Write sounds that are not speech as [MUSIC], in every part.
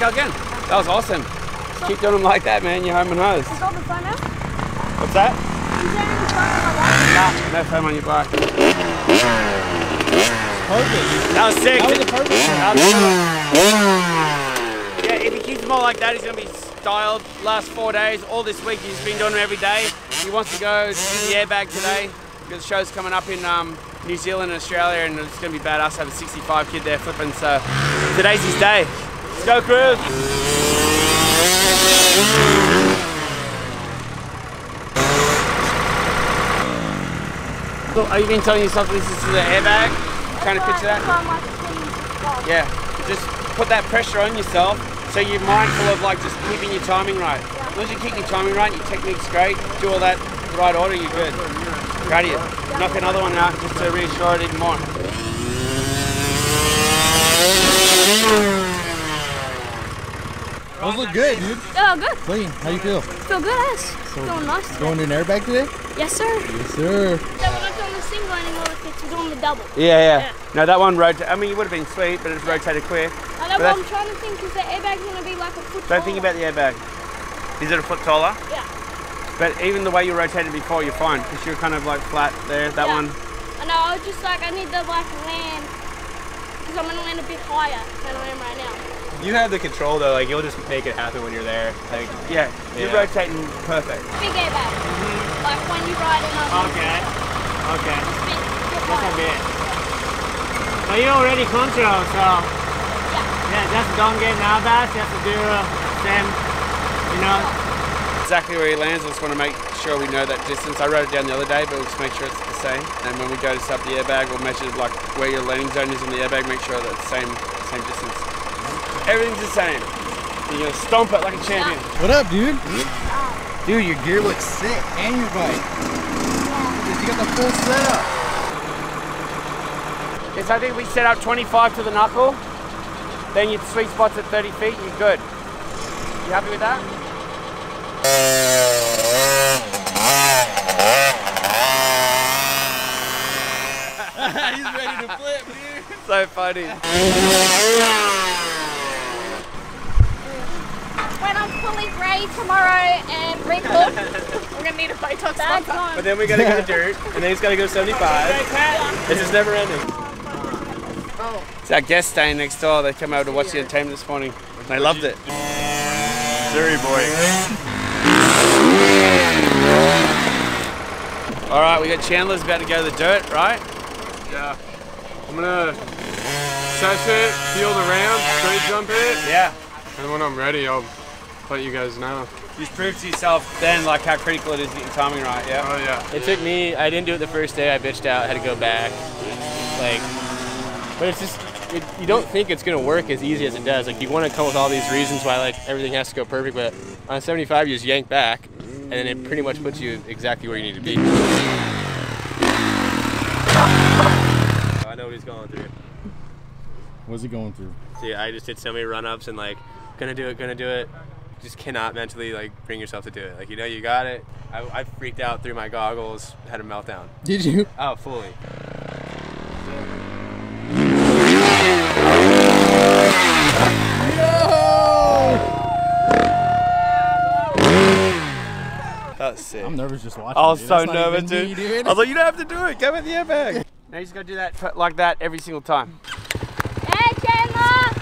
Yeah, go again. That was awesome. Keep doing them like that, man. You're home and hose. Is the phone out? What's that? Is there any phone on my bike? Nah, no foam on your bike. Perfect. That was sick. That was a perfect one. That was. Yeah, if he keeps them all like that, he's going to be styled last four days. All this week, he's been doing them every day. He wants to go to the airbag today because the show's coming up in um, New Zealand and Australia, and it's going to be badass to have a 65 kid there flipping. So today's his day. Let's go, Kruz. So, are you been telling yourself this is the airbag? Trying to picture that? Yeah, just put that pressure on yourself so you're mindful of like just keeping your timing right. As long as you keep your timing right, your technique's great, do all that right order, you're good. You. Knock another one out just to reassure it even more. Those look good, dude. Oh, good. Clean. How you feel? Feel good, ass. Feeling nice. Going in an airbag today? Yes, sir. Yes, sir. So we're not doing the single anymore, we're doing the double. Yeah, yeah. Yeah. No, that one rotated. I mean, it would have been sweet, but it's rotated quick. I know, But but I'm trying to think, is the airbag going to be like a foot Don't think about the airbag. Is it a foot taller? Yeah. But even the way you rotated before, you're fine because you're kind of like flat there. That Yeah. one. I know, I was just like, I need to like land, because I'm going to land a bit higher than I am right now. You have the control though, like you'll just make it happen when you're there. Like Yeah, you're Yeah. rotating perfect. Big airbag. Like when you ride it on Okay. Okay. it's big, bit That's a higher. bit. But you already control, so Yeah. yeah, just don't get nervous. Just do uh, same, you know. Exactly where he lands, I just want to make sure we know that distance. I wrote it down the other day, but we'll just make sure it's the same. And when we go to set the airbag, we'll measure like where your landing zone is in the airbag, make sure that it's the same, same distance. Everything's the same. You're gonna stomp it like a champion. What up, dude? Dude, your gear looks sick. And your bike. You got the full setup. Yes, I think we set up 25 to the knuckle. Then your sweet spot's at 30 feet, you're good. You happy with that? [LAUGHS] He's ready to flip, dude. [LAUGHS] So funny. When I'm fully grey tomorrow and recooked, [LAUGHS] we're going to need a Botox bag on. But then we gotta go to dirt, and then he's gotta go 75. It's just never ending. Oh. It's our guest staying next door. They came over to watch the entertainment this morning. and They loved it. Surrey boy. All right, we got Chandler's about to go to the dirt, right? Yeah. I'm gonna test it, feel the ramp, straight jump it, Yeah. and when I'm ready, I'll let you guys know. You've proved to yourself then like how critical it is to get timing right, yeah? Oh yeah. It took me. I didn't do it the first day. I bitched out. Had to go back. Like, but it's just. It, you don't think it's gonna work as easy as it does. Like you want to come with all these reasons why like everything has to go perfect, but on 75 you just yank back, and then it pretty much puts you exactly where you need to be. I know what he's going through. What's he going through? See, I just did so many run ups and like, gonna do it, gonna do it. Just cannot mentally like bring yourself to do it. Like you know you got it. I, I freaked out through my goggles, had a meltdown. Did you? Oh, fully. That's sick. I'm nervous just watching. I was dude. so nervous, even me, dude. I was like, you don't have to do it. Go with the airbag. Now you just gotta do that like that every single time. Hey, Chandler!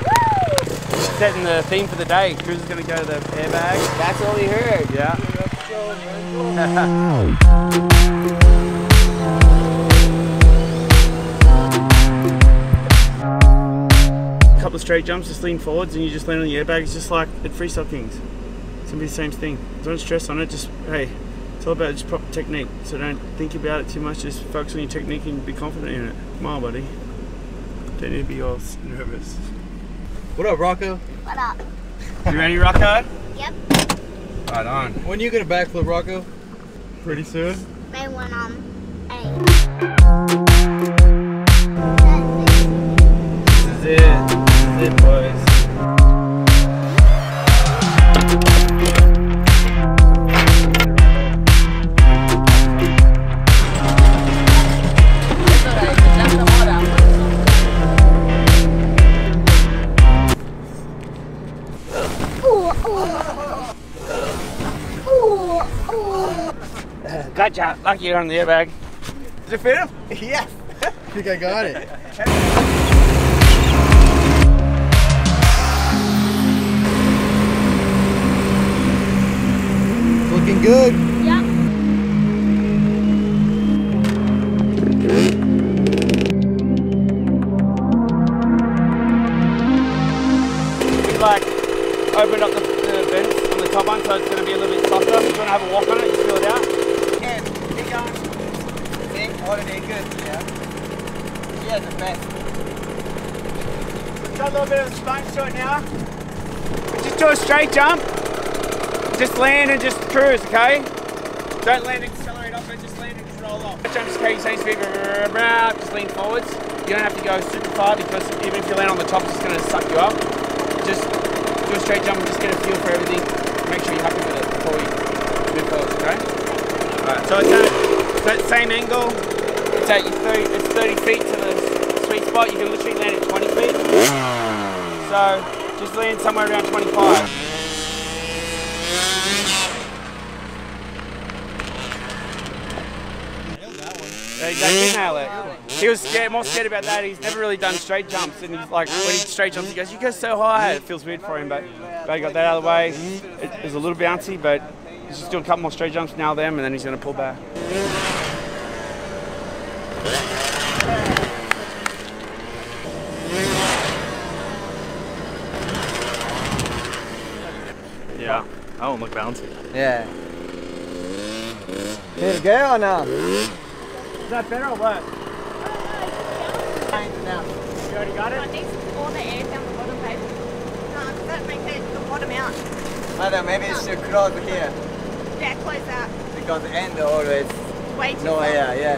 Woo! Setting the theme for the day. Kruz is gonna go to the airbag. That's all he heard. Yeah. [LAUGHS] couple of straight jumps, just lean forwards, and you just land on the airbag. It's just like at Freestyle Kings. It's gonna be the same thing. Don't stress on it. Just hey, it's all about just proper technique. So don't think about it too much. Just focus on your technique and be confident in it. Come on, buddy. Don't need to be all nervous. What up, Rocco? What up? You ready, Rocco? Yep. Right on. When you gonna backflip, Rocco? Pretty soon. Maybe when um, I'm eight. This is it. This is it, boys. Gotcha. Lucky you on the airbag. Did it fit him? [LAUGHS] Yes. I think I got it. Looking good. Yeah. Good luck. Open up the the vents on the top one so it's going to be a little bit softer. If you want to have a walk on it, just feel it out. Ken, keep going. See, already good. Yeah. Yeah, the best. We've got a little bit of a sponge to it now. Just do a straight jump. Just land and just cruise, okay? Don't land and accelerate off it, just land and just roll off. Jumps carry same speed, just lean forwards. You don't have to go super far because even if you land on the top, it's just going to suck you up. Just do a straight jump and just get a feel for everything. Make sure you're happy with it before you move forwards, okay? Alright, so it's at that same angle. It's at your 30, it's 30 feet to the sweet spot. You can literally land at 20 feet. So just land somewhere around 25. Yeah, he did nail it. He was scared, more scared about that. He's never really done straight jumps, and he's like, when he straight jumps, he goes, "You go so high." It feels weird for him, but, but he got that out of the way. It, it was a little bouncy, but he's just doing a couple more straight jumps now, them, and then he's going to pull back. Yeah, I don't look bouncy. Yeah. Here it go or no? Is that better or what? You already got At it? least all the air down the bottom, babe. No, because that makes it the bottom out. Mother, maybe it should close here Yeah, close that. because the end always Way too no far. air. Yeah.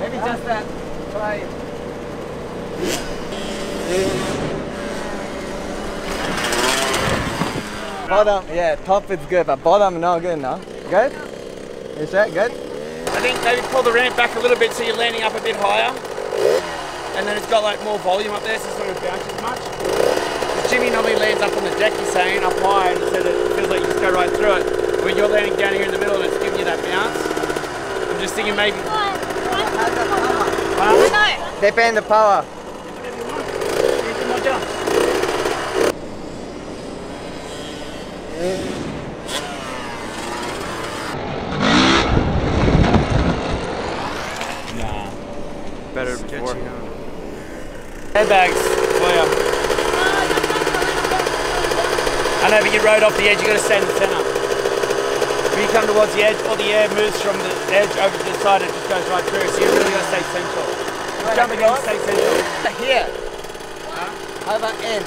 Maybe just that. Try. Bottom, yeah, top is good, but bottom not good, no? Good? Is that good? I think maybe pull the ramp back a little bit so you're landing up a bit higher. And then it's got like more volume up there so it's not going to bounce as much. 'Cause Jimmy normally lands up on the deck, you're saying, up high, and so that it feels like you just go right through it. When you're landing down here in the middle and it's giving you that bounce. I'm just thinking maybe. Why? Why? Huh? No. Depend the power. Anything more jumps? Nah. Better before. Airbags for you. I know, but you rode off the edge, you got to stay in the centre. When you come towards the edge, all the air moves from the edge over to the side, it just goes right through, so you really got to stay central. Jump again, stay central. Here. How about end?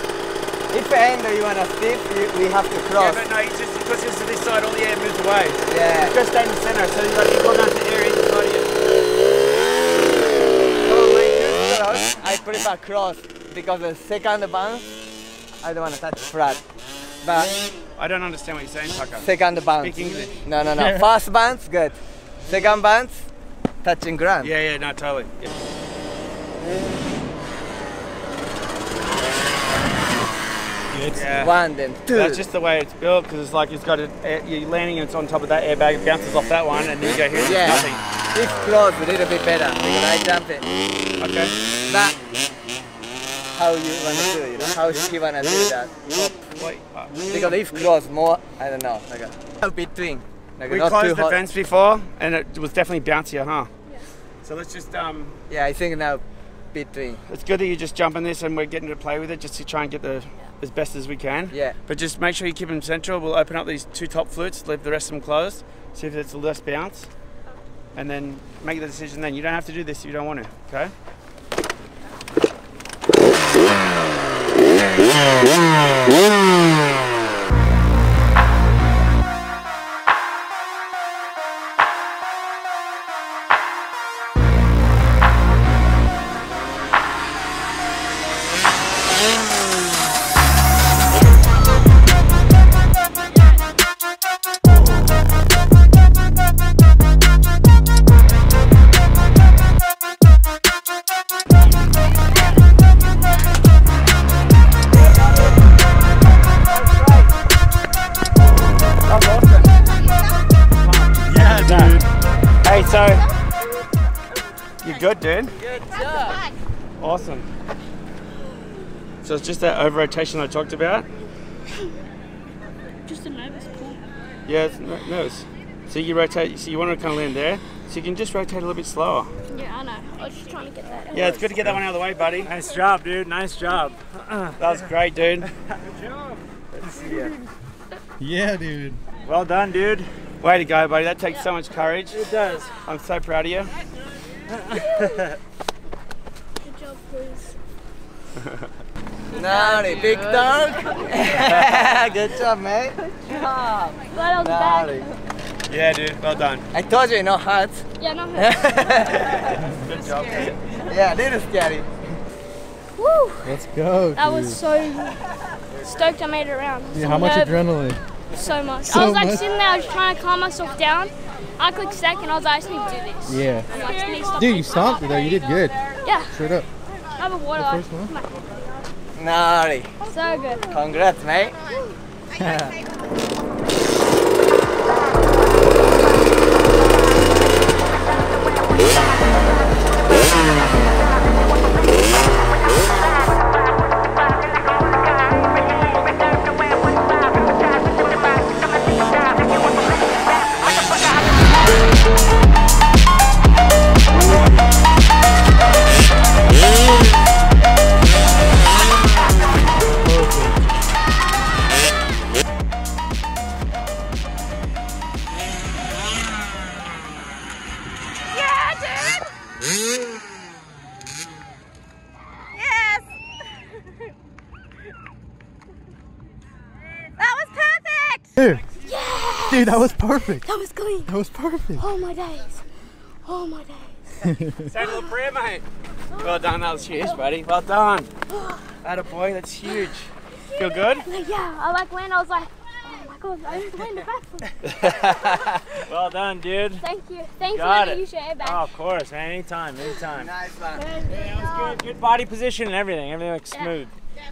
If end you wanna stiff, you, we have to cross. Yeah, but no, you just, because it's to this side, all the air moves away. Yeah. Just stay in the centre, so you got you go down to air either side of you. Cross, I cross because the second bounce, I don't wanna touch flat. But I don't understand what you're saying, Tucker. second bounce. Speak English. No, no, no. [LAUGHS] First bounce, good. Second bounce, touching ground. Yeah, yeah, no, totally. Yeah. Yeah. One, then two. That's just the way it's built because it's like it's got a, you're landing and it's on top of that airbag, it bounces off that one, and then you go here, Yeah. nothing. This close a little bit better because I jump it. Okay. But how you wanna do, you know? How she wanna do that? Wait, uh, Because if close more, I don't know. Like a between. Like we not too closed the hot. fence before, and it was definitely bouncier, huh? So let's just um, Yeah, I think now between. it's good that you just jump in this and we're getting to play with it just to try and get the as best as we can. Yeah. But just make sure you keep them central. We'll open up these two top flutes, leave the rest of them closed, see if it's less bounce, and then make the decision then. You don't have to do this if you don't want to, okay? Yeah. So it's just that over rotation I talked about. Just a nervous pull. Yeah, it's no- nervous. So you rotate. So you want to kind of land there. So you can just rotate a little bit slower. Yeah, I know. I was just trying to get that. Yeah, it's good to get that one out of the way, buddy. Nice job, dude. Nice job. That was great, dude. [LAUGHS] Good job. Yeah, dude. Well done, dude. Way to go, buddy. That takes so much courage. It does. I'm so proud of you. Good job, please. [LAUGHS] Naughty, big dog. [LAUGHS] Good job, mate. Glad I was back. Yeah, dude. Well done. I told you, no hurts. Yeah, no. [LAUGHS] Good job. Yeah, little scary. Woo! Let's go. That dude. was so stoked I made it around. Dude, how much Nerve- adrenaline? So much. So I was like much. sitting there, I was trying to calm myself down. I clicked second, I was like, I just need to do this. Yeah. I'm like, I need to stop Dude, you thinking. stomped it though. You did good. Yeah, Straight up. I have a water. The first one? Come on. Naughty. So good. Congrats, mate. [LAUGHS] perfect! Dude. Dude, that was perfect. That was clean. That was perfect. Oh my days. Oh my days. [LAUGHS] Say a little prayer, mate. Well done. That was huge, buddy. Well done. Atta boy. That's huge. Feel good? Yeah, I like when I was like, oh my god, I just went the. [LAUGHS] Well done, dude. Thank you. Thanks for Got letting it. use your airbag. Oh, of course, man. Anytime, anytime. Nice one. Good, good body position and everything. Everything looks Yeah. smooth.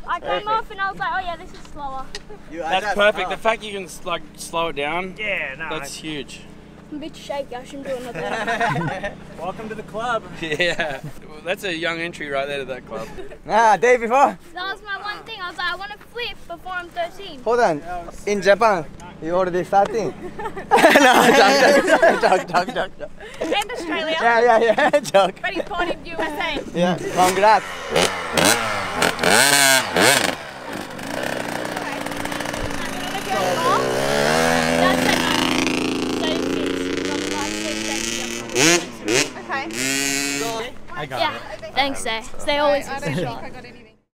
I came off and I was like, oh yeah, this is slower. You That's adjust. perfect. The fact you can like slow it down. Yeah, no. That's huge. I'm a bit shaky. I shouldn't do another one. [LAUGHS] welcome to the club. [LAUGHS] Yeah. That's a young entry right there to that club. Ah, day before. That was my one thing. I was like, I want to flip before I'm 13. Hold on. In Japan, you already starting? [LAUGHS] no, joke, joke, joke, joke, joke, joke. And Australia. Yeah, yeah, yeah, joke. But he's born in USA. Yeah, congrats. That's at night. So it's from like 6 Okay. I got Yeah. Thanks, Say. They always I don't think I got.